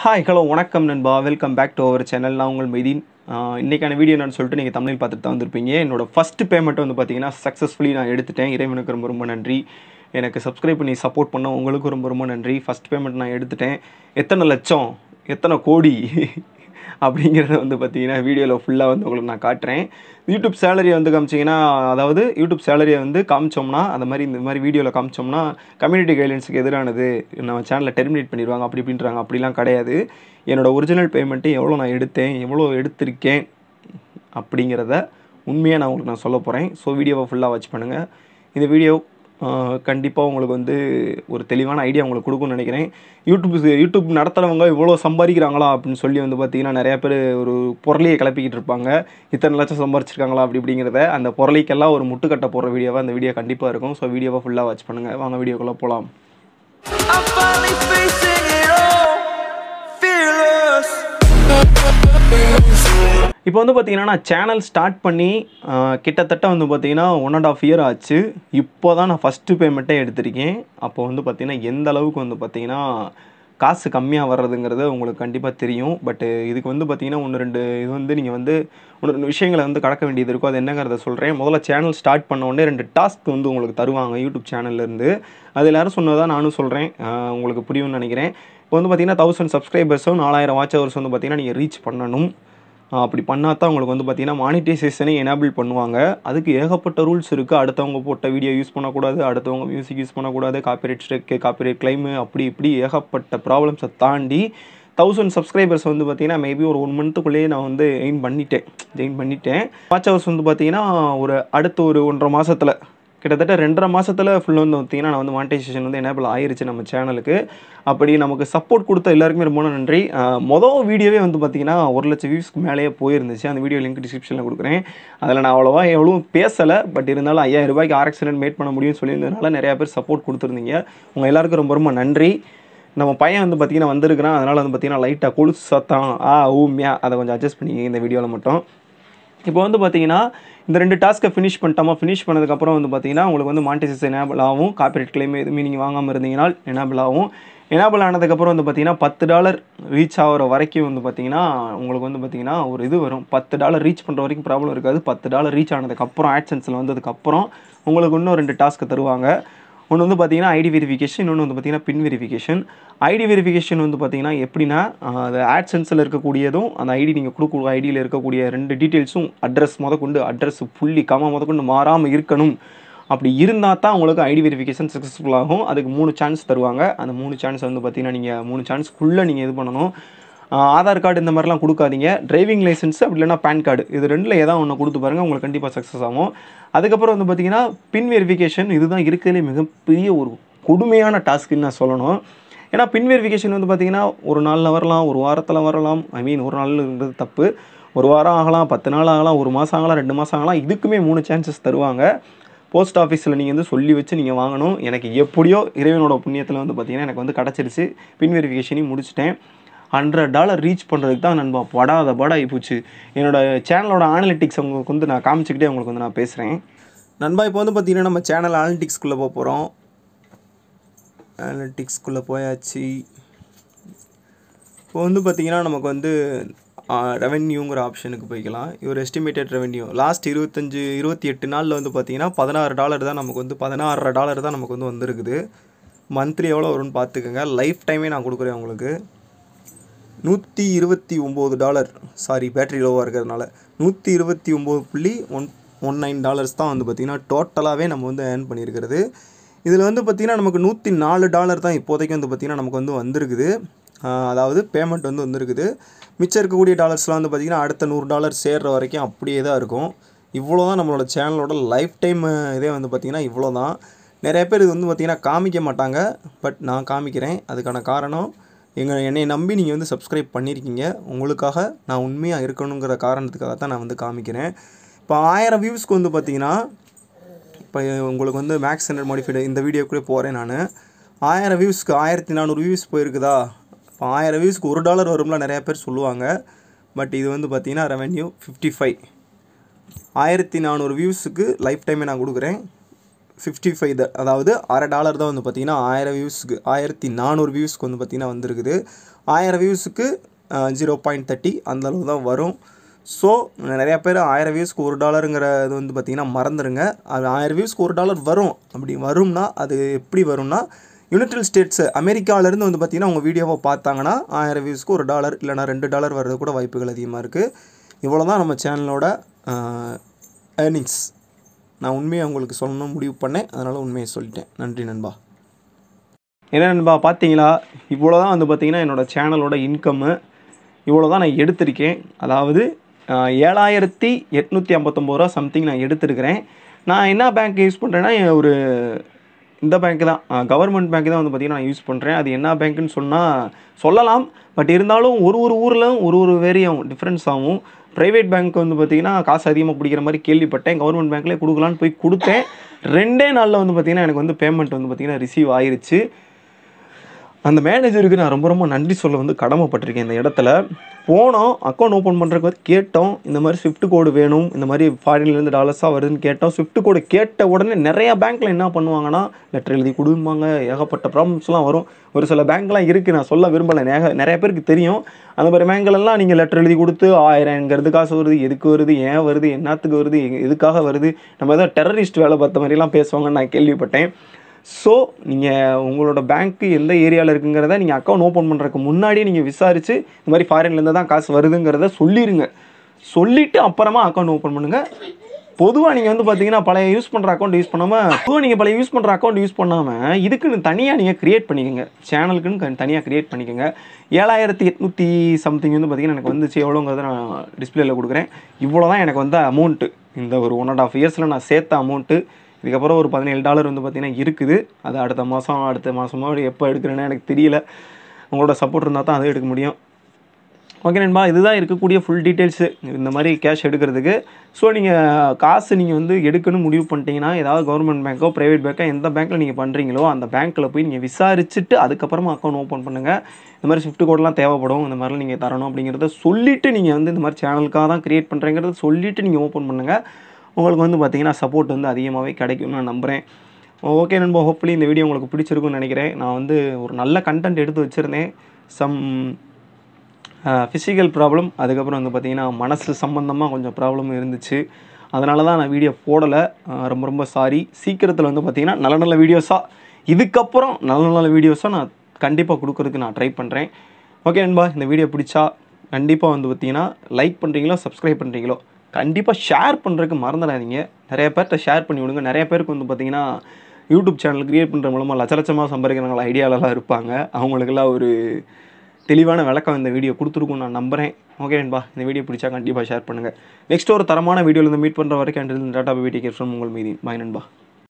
Hi hello வணக்கம் நண்பா. Welcome back to our channel நான் உங்கள் மெதின் இன்றைக்கான இன்னைக்கான வீடியோ என்னன்னு சொல்லிட்டு நீங்கள் தமிழில் பார்த்துட்டு தான் வந்திருப்பீங்க. என்னோடய ஃபஸ்ட் பேமெண்ட் வந்து பார்த்தீங்கன்னா சக்ஸஸ்ஃபுல்லி நான் எடுத்துட்டேன். இறைவனுக்கு ரொம்ப ரொம்ப நன்றி. எனக்கு சப்ஸ்கிரைப் பண்ணி சப்போர்ட் பண்ண உங்களுக்கும் ரொம்ப ரொம்ப நன்றி. ஃபஸ்ட் பேமெண்ட் நான் எடுத்துட்டேன். எத்தனை லட்சம்? எத்தனை கோடி? அப்படிங்கிறத வந்து பார்த்தீங்கன்னா வீடியோவில் ஃபுல்லாக வந்து உங்களுக்கு நான் காட்டுறேன். யூடியூப் சேலரியை வந்து காமிச்சிங்கன்னா அதாவது யூடியூப் சேலரியை வந்து காமிச்சோம்னா அந்த மாதிரி இந்த மாதிரி வீடியோவில் காமிச்சோம்னா கம்யூனிட்டி கைட்லைன்ஸுக்கு எதிரானது நம்ம சேனலில் டெர்மினேட் பண்ணிடுவாங்க அப்படி இப்படின்றாங்க. அப்படிலாம் கிடையாது. என்னோடய ஒரிஜினல் பேமெண்ட்டு எவ்வளோ நான் எடுத்தேன் எவ்வளோ எடுத்திருக்கேன் அப்படிங்கிறத உண்மையாக நான் உங்களுக்கு நான் சொல்ல போகிறேன் ஸோ வீடியோவை ஃபுல்லாக வாட்ச் பண்ணுங்கள் இந்த வீடியோ கண்டிப்பாக உங்களுக்கு வந்து ஒரு தெளிவான ஐடியா உங்களுக்கு கொடுக்கும்னு நினைக்கிறேன். யூடியூப் யூடியூப் நடத்துகிறவங்க இவ்வளோ சம்பாதிக்கிறாங்களா அப்படின்னு சொல்லி வந்து பார்த்தீங்கன்னா நிறையா பேர் ஒரு பொருளையை கிளப்பிக்கிட்டு இருப்பாங்க. இத்தனை லட்சம் சம்பாரிச்சிருக்காங்களா அப்படி இப்படிங்கிறத அந்த பொருளைக்கெல்லாம் ஒரு முட்டுக்கட்டை போடுற வீடியோவாக அந்த வீடியோ கண்டிப்பாக இருக்கும். ஸோ வீடியோவை ஃபுல்லாக வாட்ச் பண்ணுங்கள் வாங்க வீடியோக்குள்ளே போகலாம் இப்போ வந்து பார்த்தீங்கன்னா நான் சேனல் ஸ்டார்ட் பண்ணி கிட்டத்தட்ட வந்து பார்த்தீங்கன்னா ஒன் அண்ட் ஆஃப் இயர் ஆச்சு. இப்போ தான் நான் ஃபஸ்ட்டு பேமெண்ட்டே எடுத்திருக்கேன். அப்போ வந்து பார்த்திங்கன்னா எந்த அளவுக்கு வந்து பார்த்திங்கன்னா காசு கம்மியாக வர்றதுங்கிறது உங்களுக்கு கண்டிப்பாக தெரியும். பட்டு இதுக்கு வந்து பார்த்திங்கன்னா ஒன்று ரெண்டு இது வந்து நீங்கள் வந்து ஒன்று ரெண்டு விஷயங்களை வந்து கடக்க வேண்டியது இருக்கும். அது என்னங்கிறத சொல்கிறேன் முதல்ல சேனல் ஸ்டார்ட் பண்ண உடனே ரெண்டு டாஸ்க் வந்து உங்களுக்கு தருவாங்க யூடியூப் சேனல்லேருந்து அது எல்லோரும் சொன்னதான் நானும் சொல்கிறேன் உங்களுக்கு புரியும்னு நினைக்கிறேன். இப்போ வந்து பார்த்தீங்கன்னா தௌசண்ட் சப்ஸ்கிரைபர்ஸும் நாலாயிரம் வாட்ச் ஹவர்ஸ் வந்து பார்த்தீங்கன்னா நீங்கள் ரீச் பண்ணணும். அப்படி பண்ணால் தான் உங்களுக்கு வந்து பார்த்திங்கன்னா மானிட்டைசேஷனே எனேபிள் பண்ணுவாங்க. அதுக்கு ஏகப்பட்ட ரூல்ஸ் இருக்குது அடுத்தவங்க போட்ட வீடியோ யூஸ் பண்ணக்கூடாது அடுத்தவங்க மியூசிக் யூஸ் பண்ணக்கூடாது காப்பிரைட் ஸ்ட்ரைக்கு காப்பிரைட் கிளைமு அப்படி இப்படி ஏகப்பட்ட ப்ராப்ளம்ஸை தாண்டி தௌசண்ட் சப்ஸ்கிரைபர்ஸ் வந்து பார்த்தீங்கன்னா மேபி ஒரு ஒன் மந்த்துக்குள்ளேயே நான் வந்து எயின் பண்ணிட்டேன். ஜெயின் பண்ணிட்டேன். வாட்ச் ஹவர்ஸ் வந்து பார்த்தீங்கன்னா ஒரு அடுத்த ஒரு ஒன்றரை மாதத்தில் கிட்டத்தட்ட ரெண்டரை மாதத்தில் ஃபுல் வந்து பார்த்தீங்கன்னா நான் வந்து மானிட்டைசேஷன் வந்து எனேபிள் ஆயிருச்சு நம்ம சேனலுக்கு அப்படி நமக்கு சப்போர்ட் கொடுத்த எல்லாருக்குமே ரொம்ப நன்றி. மொதல் வீடியோவே வந்து பார்த்திங்கன்னா ஒரு லட்சம் வியூஸ்க்கு மேலேயே போயிருந்துச்சு. அந்த வீடியோ லிங்க் டிஸ்கிரிப்ஷனில் கொடுக்குறேன். அதில் நான் அவ்வளோவா எவ்வளோ பேசலை. பட் இருந்தாலும் ஐயாயிரம் ரூபாய்க்கு ஆர்எக்ஸலன்ட் மேட் பண்ண முடியும்னு சொல்லியிருந்ததுனால நிறையா பேர் சப்போர்ட் கொடுத்துருந்தீங்க. உங்கள் எல்லாருக்கும் ரொம்ப ரொம்ப நன்றி. நம்ம பையன் வந்து பார்த்திங்கன்னா வந்திருக்கிறான். அதனால் வந்து பார்த்தீங்கன்னா லைட்டாக கொலுசு சத்தம் ஆ ஊமியா அதை கொஞ்சம் அட்ஜஸ்ட் பண்ணிக்க இந்த வீடியோவில் மட்டும். இப்போ வந்து பார்த்தீங்கன்னா இந்த ரெண்டு டாஸ்க்கை ஃபினிஷ் பண்ணிட்டோமா ஃபினிஷ் பண்ணதுக்கப்புறம் வந்து பார்த்தீங்கன்னா உங்களுக்கு வந்து மானிட்டைசேஷன் எனேபிள் ஆகும். காப்பிரைட் கிளைம் எதுவுமே நீங்கள் வாங்காமல் இருந்தீங்கன்னா எனேபிள் ஆகும். எனேபிள் ஆனதுக்கப்புறம் வந்து பார்த்தீங்கன்னா பத்து டாலர் ரீச் ஆகிற வரைக்கும் வந்து பார்த்தீங்கன்னா உங்களுக்கு வந்து பார்த்தீங்கன்னா ஒரு இது வரும். பத்து டாலர் ரீச் பண்ணுற வரைக்கும் ப்ராப்ளம் இருக்காது. பத்து டாலர் ரீச் ஆனதுக்கப்புறம் ஆட்சன்ஸில் வந்ததுக்கப்புறம் உங்களுக்கு இன்னும் ரெண்டு டாஸ்க்கு தருவாங்க. ஒன்று வந்து பார்த்தீங்கன்னா ஐடி வெரிஃபிகேஷன் இன்னொன்று வந்து பார்த்தீங்கன்னா பின் வெரிஃபிகேஷன் ஐடி வெரிஃபிகேஷன் வந்து பார்த்தீங்கன்னா எப்படின்னா ஆஹ், அது ஆட்சன்ஸில் இருக்கக்கூடியதும் அந்த ஐடி நீங்கள் கொடுக்க ஐடியில் இருக்கக்கூடிய ரெண்டு டீட்டெயில்ஸும் அட்ரஸ் முதக்கொண்டு அட்ரஸ் புள்ளி கம முதக்கொண்டு மாறாமல் இருக்கணும். அப்படி இருந்தால் தான் உங்களுக்கு ஐடி வெரிஃபிகேஷன் சக்ஸஸ்ஃபுல் ஆகும். அதுக்கு மூணு சான்ஸ் தருவாங்க. அந்த மூணு சான்ஸ் வந்து பார்த்தீங்கன்னா நீங்கள் மூணு சான்ஸ்க்குள்ளே நீங்கள் இது பண்ணணும். ஆதார் கார்டு இந்த மாதிரிலாம் கொடுக்காதீங்க. டிரைவிங் லைசன்ஸ் அப்படி இல்லைன்னா பேன் கார்டு இது ரெண்டில் ஏதாவது ஒன்று கொடுத்து பாருங்கள் உங்களுக்கு கண்டிப்பாக சக்ஸஸ் ஆகும். அதுக்கப்புறம் வந்து பார்த்தீங்கன்னா பின் வெரிஃபிகேஷன் இதுதான் இருக்கிறதுலே மிகப்பெரிய ஒரு கொடுமையான டாஸ்க்குன்னு நான் சொல்லணும். ஏன்னா பின் வெரிஃபிகேஷன் வந்து பார்த்தீங்கன்னா ஒரு நாளில் வரலாம் ஒரு வாரத்தில் வரலாம். ஐ மீன் ஒரு நாள்ன்றது தப்பு. ஒரு வாரம் ஆகலாம் பத்து நாள் ஆகலாம் ஒரு மாதம் ஆகலாம் ரெண்டு மாதம் ஆகலாம். இதுக்குமே மூணு சான்சஸ் தருவாங்க. போஸ்ட் ஆஃபீஸில் நீங்கள் வந்து சொல்லி வச்சு நீங்கள் வாங்கணும். எனக்கு எப்படியோ இறைவனோட புண்ணியத்தில் வந்து பார்த்தீங்கன்னா எனக்கு வந்து கிடச்சிருச்சு. பின் வெரிஃபிகேஷனையும் முடிச்சிட்டேன். ஹண்ட்ரட் டாலர் ரீச் பண்ணுறதுக்கு தான் நண்பா படாத பட ஆகிப்போச்சு என்னோட சேனலோட ஆனலிட்டிக்ஸ் உங்களுக்கு வந்து நான் காமிச்சிக்கிட்டே உங்களுக்கு வந்து நான் பேசுகிறேன் நண்பா இப்போ வந்து பார்த்திங்கன்னா நம்ம சேனல் ஆனலிட்டிக்ஸ்குள்ளே போக போகிறோம் ஆனலிட்டிக்ஸ்குள்ளே போயாச்சு. இப்போ வந்து பார்த்திங்கன்னா நமக்கு வந்து ரெவென்யூங்கிற ஆப்ஷனுக்கு போய்க்கலாம். இவர் எஸ்டிமேட்டட் ரெவென்யூ லாஸ்ட் இருபத்தஞ்சு இருபத்தி எட்டு நாளில் வந்து பார்த்திங்கன்னா பதினாறு டாலர் தான் நமக்கு வந்து பதினாறரை டாலர் தான் நமக்கு வந்து வந்திருக்குது. மந்த்லி எவ்வளோ வரும்னு பார்த்துக்கோங்க. லைஃப் டைமே நான் கொடுக்குறேன் உங்களுக்கு. நூற்றி இருபத்தி ஒம்பது டாலர். சாரி பேட்டரி லோவாக இருக்கிறதுனால நூற்றி இருபத்தி ஒம்பது புள்ளி ஒன் ஒன் நைன் டாலர்ஸ் தான் வந்து பார்த்திங்கன்னா டோட்டலாகவே நம்ம வந்து ஏர்ன் பண்ணியிருக்கிறது. இதில் வந்து பார்த்திங்கன்னா நமக்கு நூற்றி நாலு டாலர் தான் இப்போதைக்கு வந்து பார்த்திங்கன்னா நமக்கு வந்து வந்திருக்குது. அதாவது பேமெண்ட் வந்து வந்திருக்குது. மிச்சம் இருக்கக்கூடிய டாலர்ஸ்லாம் வந்து பார்த்திங்கன்னா அடுத்த நூறு டாலர் சேர்கிற வரைக்கும் அப்படியே தான் இருக்கும். இவ்வளோ தான் நம்மளோட சேனலோட லைஃப் டைம் இதே வந்து பார்த்திங்கன்னா இவ்வளோ தான் நிறைய பேர் இது வந்து பார்த்திங்கன்னா காமிக்க மாட்டாங்க பட் நான் காமிக்கிறேன். அதுக்கான காரணம் எங்கள் என்னை நம்பி நீங்கள் வந்து சப்ஸ்கிரைப் பண்ணியிருக்கீங்க உங்களுக்காக நான் உண்மையாக இருக்கணுங்கிற காரணத்துக்காக தான் நான் வந்து காமிக்கிறேன். இப்போ ஆயிரம் வியூஸ்க்கு வந்து பார்த்தீங்கன்னா இப்போ உங்களுக்கு வந்து மேக்ஸ் ஹண்ட்ரட் மாடிஃபைடு இந்த வீடியோக்குள்ளே போகிறேன் நான். ஆயிரம் வியூஸ்க்கு ஆயிரத்தி நானூறு வியூஸ் போயிருக்குதா? இப்போ ஆயிரம் வியூஸ்க்கு ஒரு டாலர் வரும்லாம் நிறையா பேர் சொல்லுவாங்க. பட் இது வந்து பார்த்திங்கன்னா ரெவென்யூ ஃபிஃப்டி ஃபைவ் ஆயிரத்தி நானூறு வியூஸுக்கு லைஃப் டைமே நான் கொடுக்குறேன். ஃபிஃப்டி ஃபைவ் அதாவது அரை டாலர் தான் வந்து பார்த்தீங்கன்னா ஆயிரம் வியூஸ்க்கு ஆயிரத்தி நானூறு வியூஸ்க்கு வந்து பார்த்திங்கன்னா வந்திருக்குது. ஆயிரம் வியூஸுக்கு ஜீரோ பாயிண்ட் தேர்ட்டி அந்தளவு தான் வரும். ஸோ நிறையா பேர் ஆயிரம் வியூஸ்க்கு ஒரு டாலருங்கிற இது வந்து பார்த்திங்கன்னா மறந்துடுங்க அது ஆயிரம் வியூஸ்க்கு ஒரு டாலர் வரும். அப்படி வரும்னா அது எப்படி வரும்னா யுனைடெட் ஸ்டேட்ஸ் அமெரிக்காவிலேருந்து வந்து பார்த்திங்கன்னா உங்கள் வீடியோவை பார்த்தாங்கன்னா ஆயிரம் வியூஸ்க்கு ஒரு டாலர் இல்லைனா ரெண்டு டாலர் வர்றது கூட வாய்ப்புகள் அதிகமாக இருக்குது இவ்வளோ தான் நம்ம சேனலோட ஏர்னிங்ஸ் நான் உண்மையை உங்களுக்கு சொல்லணும் முடிவு பண்ணேன். அதனால் உண்மையை சொல்லிட்டேன். நன்றி நண்பா. என்ன நண்பா பார்த்தீங்களா இவ்வளோ தான் வந்து பார்த்தீங்கன்னா என்னோடய சேனலோட இன்கம்மு இவ்வளோ தான் நான் எடுத்திருக்கேன். அதாவது ஏழாயிரத்தி எட்நூற்றி ஐம்பத்தொம்போது ரூபா சம்திங் நான் எடுத்திருக்கிறேன். நான் என்ன பேங்க் யூஸ் பண்ணுறேன்னா ஒரு இந்த பேங்க் தான். கவர்மெண்ட் பேங்க் தான் வந்து பார்த்திங்கன்னா நான் யூஸ் பண்ணுறேன் அது என்ன பேங்க்குன்னு சொன்னால் சொல்லலாம். பட் இருந்தாலும் ஒரு ஒரு ஊரில் ஒரு ஒரு வேரியம் டிஃப்ரென்ஸ் ஆகும். ப்ரைவேட் பேங்க் வந்து பார்த்திங்கன்னா காசு அதிகமாக பிடிக்கிற மாதிரி கேள்விப்பட்டேன். கவர்மெண்ட் பேங்க்லேயே கொடுக்கலான்னு போய் கொடுத்தேன். ரெண்டே நாளில் வந்து பார்த்திங்கன்னா எனக்கு வந்து பேமெண்ட் வந்து பார்த்திங்கன்னா ரிசீவ் ஆயிருச்சு. அந்த மேனேஜருக்கு நான் ரொம்ப ரொம்ப நன்றி சொல்ல வந்து கடமைப்பட்டிருக்கேன் இந்த இடத்துல. போனோம் அக்கௌண்ட் ஓப்பன் பண்ணுறக்கு வந்து கேட்டோம் இந்த மாதிரி ஸ்விஃப்ட் கோடு வேணும் இந்த மாதிரி ஃபாரின்லேருந்து டாலர்ஸாக வருதுன்னு கேட்டோம். ஸ்விஃப்ட் கோடு கேட்ட உடனே நிறையா பேங்க்கில் என்ன பண்ணுவாங்கன்னா லெட்டர் எழுதி கொடுப்பாங்க ஏகப்பட்ட ப்ராப்ளம்ஸ்லாம் வரும். ஒரு சில பேங்க்லாம் இருக்குது நான் சொல்ல விரும்பலை நேக நிறைய பேருக்கு தெரியும். அந்த மாதிரி பேங்க்லலாம் நீங்கள் லெட்டர் எழுதி கொடுத்து ஆயிரங்கிறது காசு வருது எதுக்கு வருது ஏன் வருது என்னத்துக்கு வருது எ- எதுக்காக வருது நம்ம ஏதோ டெரரிஸ்ட் வேலை பார்த்த மாதிரிலாம் பேசுவாங்கன்னு நான் கேள்விப்பட்டேன். ஸோ நீங்கள் உங்களோட பேங்க்கு எந்த ஏரியாவில் இருக்குங்கிறத நீங்கள் அக்கௌண்ட் ஓப்பன் பண்ணுறதுக்கு முன்னாடியே நீங்கள் விசாரித்து இந்த மாதிரி ஃபாரின்லேருந்து தான் காசு வருதுங்கிறத சொல்லிடுங்க சொல்லிவிட்டு அப்புறமா அக்கௌண்ட் ஓப்பன் பண்ணுங்கள் பொதுவாக நீங்கள் வந்து பார்த்தீங்கன்னா பழைய யூஸ் பண்ணுற அக்கௌண்ட் யூஸ் பண்ணாமல் பொதுவாக நீங்கள் பழைய யூஸ் பண்ணுற அக்கௌண்ட் யூஸ் பண்ணாமல் இதுக்குன்னு தனியாக நீங்கள் க்ரியேட் பண்ணிக்கோங்க. சேனலுக்குன்னு தனியாக க்ரியேட் பண்ணிக்கோங்க. ஏழாயிரத்தி எட்நூற்றி சம்திங் வந்து பார்த்தீங்கன்னா எனக்கு வந்துச்சு. எவ்வளோங்கிறத நான் டிஸ்பிளேயில் கொடுக்குறேன். இவ்வளோ தான் எனக்கு வந்த அமௌண்ட்டு இந்த ஒரு ஒன் அண்ட் ஆஃப் இயர்ஸில் நான் சேர்த்த அமௌண்ட்டு இதுக்கப்புறம் ஒரு பதினேழு டாலர் வந்து பார்த்தீங்கன்னா இருக்குது. அது அடுத்த மாதம் அடுத்த மாதமோ எப்போ எடுக்கிறேன்னு எனக்கு தெரியல. உங்களோட சப்போர்ட் இருந்தால் தான் அதை எடுக்க முடியும். ஓகே நண்பா இதுதான் இருக்கக்கூடிய ஃபுல் டீட்டெயில்ஸு இந்த மாதிரி கேஷ் எடுக்கிறதுக்கு. ஸோ நீங்கள் காசு நீங்கள் வந்து எடுக்கணும் முடிவு பண்ணிட்டீங்கன்னா ஏதாவது கவர்மெண்ட் பேங்க்கோ ப்ரைவேட் பேங்க்கோ எந்த பேங்க்கில் நீங்கள் பண்ணுறீங்களோ அந்த பேங்க்கில் போய் நீங்கள் விசாரிச்சுட்டு அதுக்கப்புறமா அக்கௌண்ட் ஓப்பன் பண்ணுங்கள் இந்த மாதிரி ஷிஃப்ட் கோடெலாம் தேவைப்படும். இந்த மாதிரிலாம் நீங்கள் தரணும் அப்படிங்கிறத சொல்லிவிட்டு நீங்கள் வந்து இந்த மாதிரி சேனலுக்காக தான் க்ரியேட் பண்ணுறேங்கிறத சொல்லிவிட்டு நீங்கள் ஓப்பன் பண்ணுங்கள் உங்களுக்கு வந்து பார்த்திங்கன்னா சப்போர்ட் வந்து அதிகமாகவே கிடைக்கும்னு நான் நம்புகிறேன் ஓகே நண்பா. ஹோப்ஃபுல்லி இந்த வீடியோ உங்களுக்கு பிடிச்சிருக்கும்னு நினைக்கிறேன். நான் வந்து ஒரு நல்ல கண்டென்ட் எடுத்து வச்சுருந்தேன். சம் ஃபிசிக்கல் ப்ராப்ளம் அதுக்கப்புறம் வந்து பார்த்திங்கன்னா மனசு சம்மந்தமாக கொஞ்சம் ப்ராப்ளம் இருந்துச்சு. அதனால தான் நான் வீடியோ போடலை. ரொம்ப ரொம்ப சாரி சீக்கிரத்தில் வந்து பார்த்திங்கன்னா நல்ல நல்ல வீடியோஸாக இதுக்கப்புறம் நல்ல நல்ல வீடியோஸாக நான் கண்டிப்பாக கொடுக்குறதுக்கு நான் ட்ரை பண்ணுறேன் ஓகே நண்பா. இந்த வீடியோ பிடிச்சா கண்டிப்பாக வந்து பார்த்தீங்கன்னா லைக் பண்ணுறீங்களோ சப்ஸ்கிரைப் பண்ணுறீங்களோ கண்டிப்பாக ஷேர் பண்ணுறதுக்கு மறந்துடாதீங்க. நிறைய பேர்கிட்ட ஷேர் பண்ணி விடுங்க. நிறைய பேருக்கு வந்து பார்த்தீங்கன்னா யூடியூப் சேனல் க்ரியேட் பண்ணுற மூலமாக லட்ச லட்சமாக சம்பாதிக்கிறவங்கள ஐடியாலலாம் இருப்பாங்க. அவங்களுக்கெல்லாம் ஒரு தெளிவான விளக்கம் இந்த வீடியோ கொடுத்துருக்கும் நான் நம்புகிறேன் ஓகே நண்பா? இந்த வீடியோ பிடிச்சா கண்டிப்பாக ஷேர் பண்ணுங்கள் நெக்ஸ்ட் ஒரு தரமான வீடியோவில் இருந்து மீட் பண்ணுற வரைக்கும் டாட்டா வீடியோ ஃப்ரம் உங்கள் மீதி. பாய் நண்பா.